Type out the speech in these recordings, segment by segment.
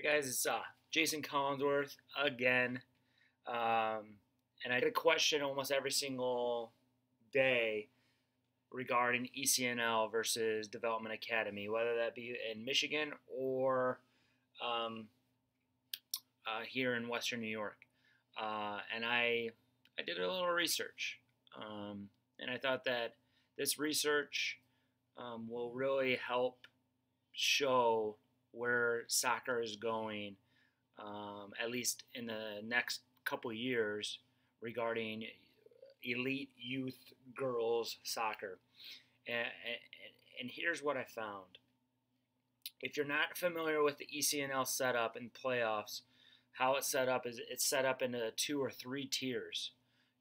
Hey guys, it's uh, Jason Collinsworth again. Um, and I get a question almost every single day regarding ECNL versus Development Academy, whether that be in Michigan or um, uh, here in Western New York. Uh, and I, I did a little research. Um, and I thought that this research um, will really help show where soccer is going, um, at least in the next couple years, regarding elite youth girls soccer. And, and, here's what I found. If you're not familiar with the ECNL setup and playoffs, how it's set up is it's set up into two or three tiers.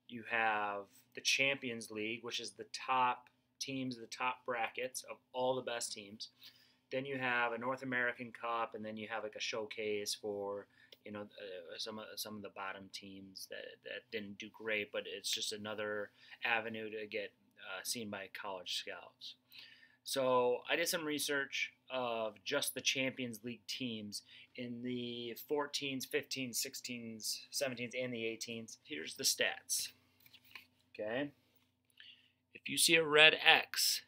You have the Champions League, which is the top teams, the top brackets of all the best teams. Then you have a North American Cup, and then you have like a showcase for you know uh, some of some of the bottom teams that that didn't do great, but it's just another avenue to get uh, seen by college scouts. So I did some research of just the Champions League teams in the 14s, 15s, 16s, 17s, and the 18s. Here's the stats. Okay. If you see a red X,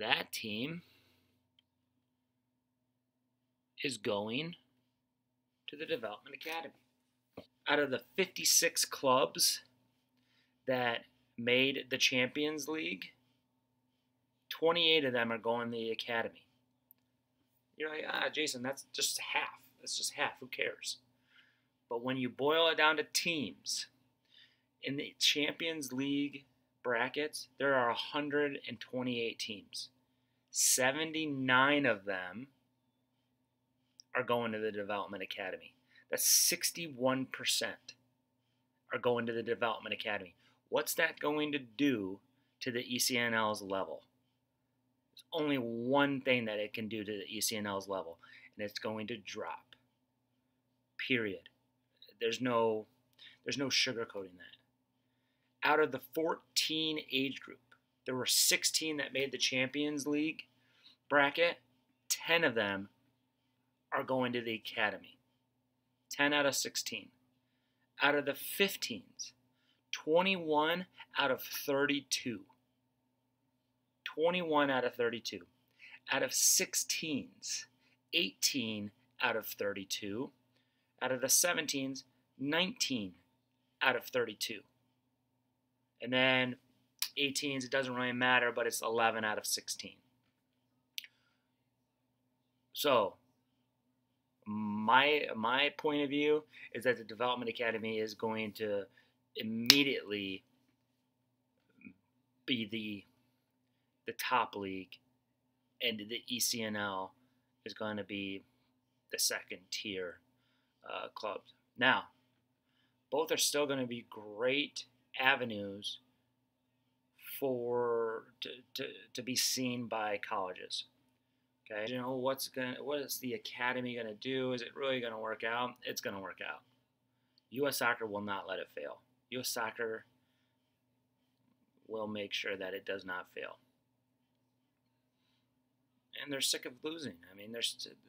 that team is going to the Development Academy. Out of the 56 clubs that made the Champions League, 28 of them are going to the Academy. You're like, ah, Jason, that's just half. That's just half. Who cares? But when you boil it down to teams, in the Champions League brackets, there are 128 teams. 79 of them are going to the Development Academy. That's 61% are going to the Development Academy. What's that going to do to the ECNL's level? There's only one thing that it can do to the ECNL's level, and it's going to drop. Period. There's no there's no sugarcoating that out of the 14 age group, there were 16 that made the Champions League bracket. 10 of them are going to the academy. 10 out of 16. Out of the 15s, 21 out of 32. 21 out of 32. Out of 16s, 18 out of 32. Out of the 17s, 19 out of 32. And then 18s, it doesn't really matter, but it's 11 out of 16. So, my my point of view is that the development academy is going to immediately be the the top league and the ECNL is going to be the second tier uh, clubs. Now, both are still going to be great avenues for to, to, to be seen by colleges. Okay, you know what's gonna what is the academy going to do? Is it really going to work out? It's going to work out. U.S. Soccer will not let it fail. U.S. Soccer will make sure that it does not fail. And they're sick of losing. I mean, they're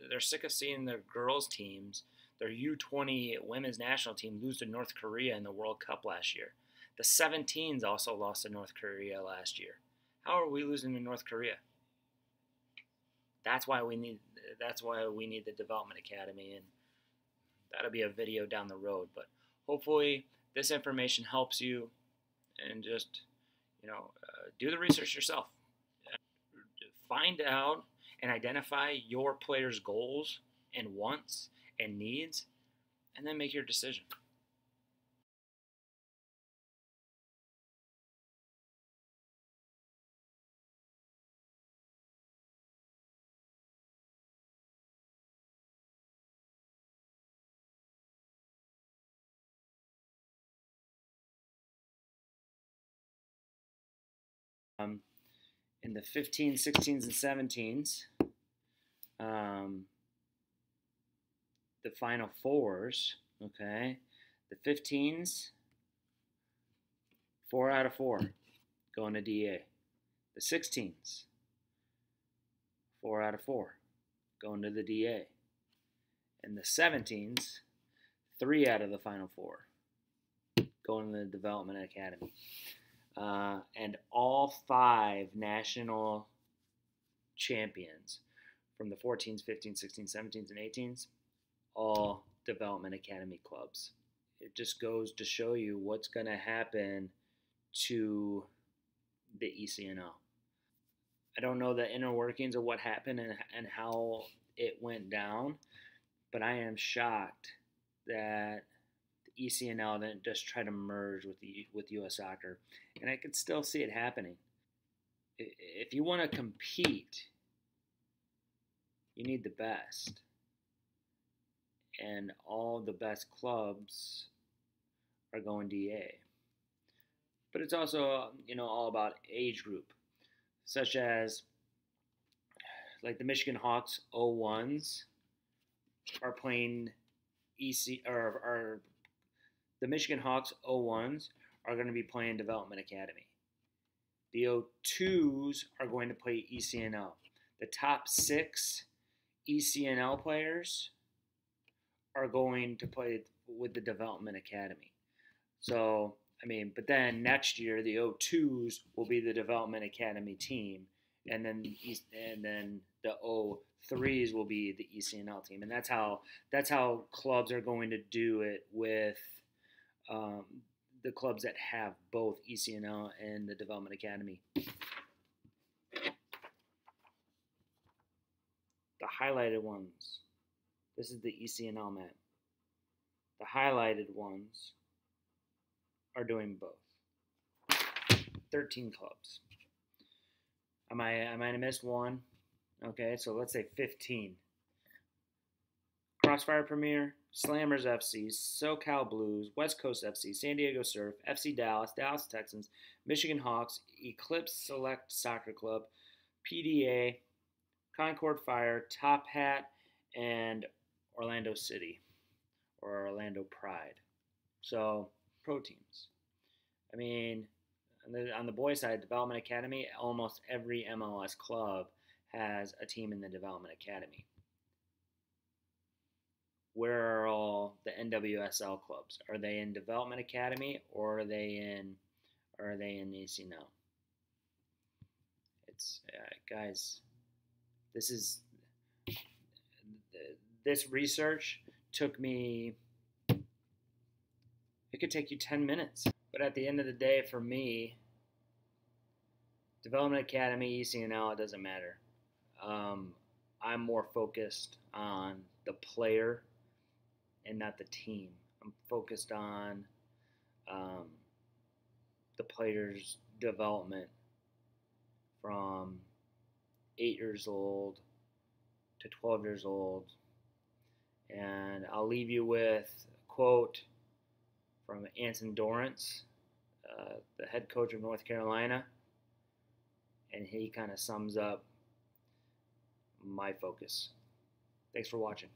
they're sick of seeing their girls teams, their U20 women's national team lose to North Korea in the World Cup last year. The 17s also lost to North Korea last year. How are we losing to North Korea? That's why we need that's why we need the development academy and that'll be a video down the road, but hopefully this information helps you and just you know uh, do the research yourself. Find out and identify your players' goals and wants and needs and then make your decision. Um, in the 15s, 16s, and 17s, um, the final fours, okay, the 15s, four out of four going to DA. The 16s, four out of four going to the DA. And the 17s, three out of the final four going to the Development Academy. Uh, and all five national champions from the 14s, 15s, 16s, 17s, and 18s, all Development Academy clubs. It just goes to show you what's going to happen to the ECNL. I don't know the inner workings of what happened and, and how it went down, but I am shocked that ECNL didn't just try to merge with the with U.S. Soccer, and I could still see it happening. If you want to compete, you need the best, and all the best clubs are going DA. But it's also you know all about age group, such as like the Michigan Hawks 01s are playing EC or are the Michigan Hawks 01s are going to be playing Development Academy. The 02s are going to play ECNL. The top six ECNL players are going to play with the Development Academy. So, I mean, but then next year the 02s will be the Development Academy team, and then and then the 03s will be the ECNL team, and that's how that's how clubs are going to do it with um, the clubs that have both ECNL and the Development Academy. The highlighted ones. This is the ECNL map. The highlighted ones are doing both. 13 clubs. I might, I might have missed one. Okay, so let's say 15. Crossfire Premier, Slammers FC, SoCal Blues, West Coast FC, San Diego Surf, FC Dallas, Dallas Texans, Michigan Hawks, Eclipse Select Soccer Club, PDA, Concord Fire, Top Hat, and Orlando City or Orlando Pride. So, pro teams. I mean, on the, on the boys' side, Development Academy, almost every MLS club has a team in the Development Academy. Where are all the NWSL clubs? Are they in Development Academy or are they in are they in ECNL? It's uh, guys, this is this research took me it could take you 10 minutes. But at the end of the day, for me, Development Academy, ECNL, it doesn't matter. Um, I'm more focused on the player and not the team. I'm focused on um, the player's development from eight years old to 12 years old. And I'll leave you with a quote from Anson Dorrance, uh, the head coach of North Carolina. And he kind of sums up my focus. Thanks for watching.